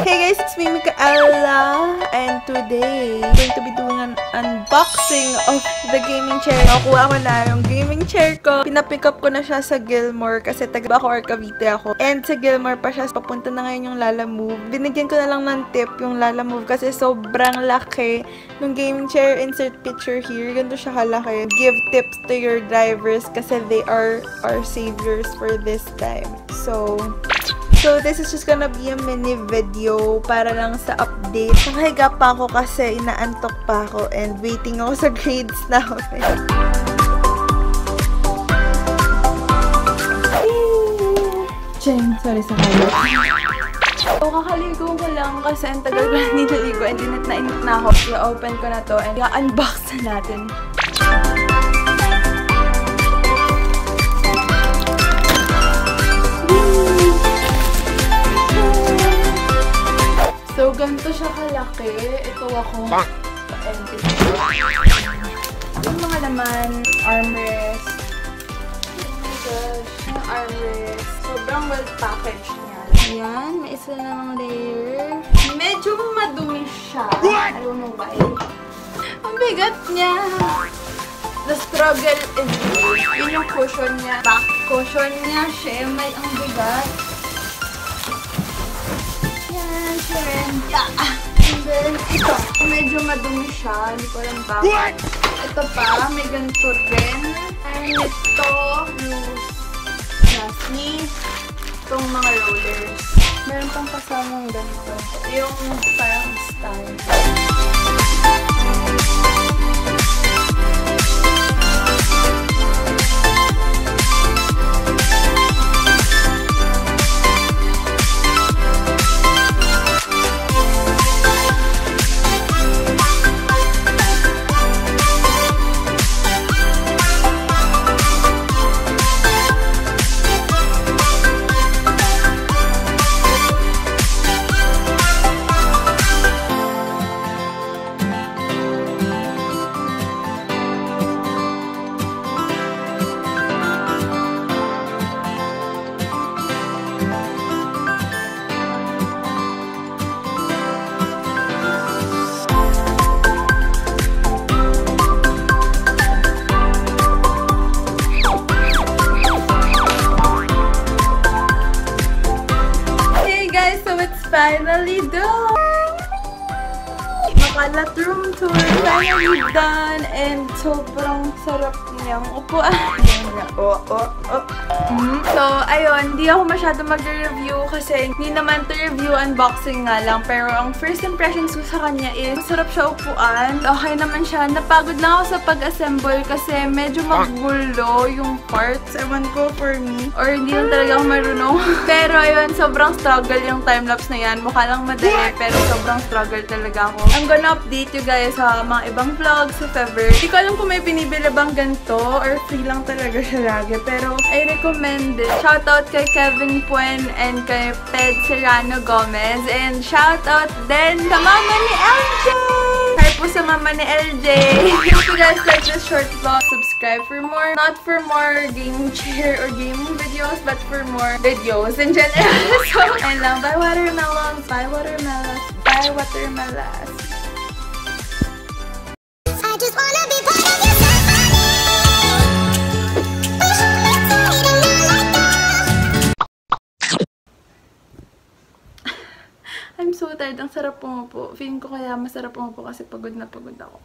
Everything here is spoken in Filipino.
Hey guys, it's me, Mikaela, and today, I'm going to be doing an unboxing of the gaming chair. Nakuha ko na yung gaming chair ko. Pinapick up ko na siya sa Gilmore kasi taga ako or Cavite ako. And sa Gilmore pa siya, papunta na ngayon yung Lala Move. Binigyan ko na lang ng tip yung Lala Move kasi sobrang laki ng gaming chair. Insert picture here. Ganito siya kalaki. Give tips to your drivers kasi they are our saviors for this time. So, So, this is just gonna be a mini video para lang sa update. Nakahiga pa ako kasi inaantok pa ako and waiting ako sa grades namin. Cheng, sorry sa kalo. So, kakaligo ko lang kasi ang tagal ko na nilaligo and init na init na ako. I-open ko na to and i-unbox na natin. Siya kalaki. Ito ako. And ito. Yung mga laman, armrest. Oh my gosh, yung armrest. Sobrang well packaged niya. Ayan, may isa lang layer. Medyo madumi siya. I don't know why. Ang bigat niya. The struggle is real. Yun yung cushion niya. Back cushion niya. May ang bigat. Sherenda. And then, ito. Medyo madumi siya. Hindi ko alam bakit. Ito pa, may ganito rin. And ito, yung nasi. Itong mga rollers. Meron pang kasamang ganito. Yung parang style. It's finally done! Makalat room tour finally done and sobrang sarap niyang upuan. oh, oh, oh. Mm. So, ayun, hindi ako masyado mag-review kasi hindi naman to review unboxing nga lang. Pero ang first impressions ko sa kanya is masarap siya upuan. Okay naman siya. Napagod lang ako sa pag-assemble kasi medyo magulo yung parts. Ewan ko for me. Or hindi lang talaga ako marunong. pero ayun, sobrang struggle yung time-lapse na yan. Mukha lang madali pero sobrang struggle talaga ako. I'm gonna update you guys sa mga ibang vlogs if ever. Hindi ko alam kung may binibili bang ganito or free lang talaga siya lagi. Pero I recommend it. Shoutout kay Kevin Puen and kay Ped Serrano Gomez. And shoutout din sa mama ni LJ! Hi po sa mama ni LJ! If you guys like this short vlog, subscribe for more. Not for more gaming chair or gaming videos, but for more videos in general. so, and lang, buy watermelons, buy watermelons, buy watermelons. I'm so tired. Ang sarap pumupo. Feeling ko kaya masarap pumupo kasi pagod na pagod ako.